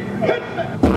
Hitman!